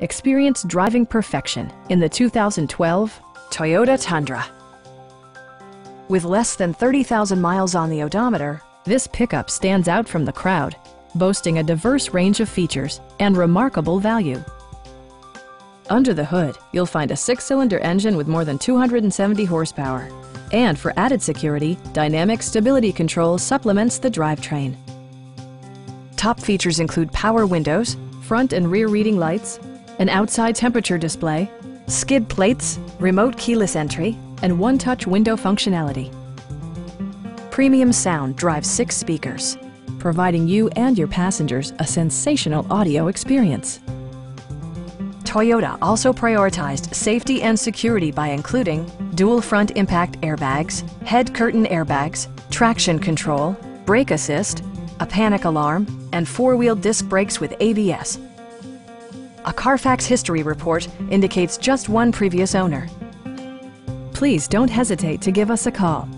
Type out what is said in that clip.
Experience driving perfection in the 2012 Toyota Tundra. With less than 30,000 miles on the odometer, this pickup stands out from the crowd, boasting a diverse range of features and remarkable value. Under the hood, you'll find a six-cylinder engine with more than 270 horsepower. And for added security, Dynamic Stability Control supplements the drivetrain. Top features include power windows, front and rear reading lights, an outside temperature display, skid plates, remote keyless entry, and one-touch window functionality. Premium sound drives six speakers, providing you and your passengers a sensational audio experience. Toyota also prioritized safety and security by including dual front impact airbags, head curtain airbags, traction control, brake assist, a panic alarm, and four-wheel disc brakes with ABS. A Carfax history report indicates just one previous owner. Please don't hesitate to give us a call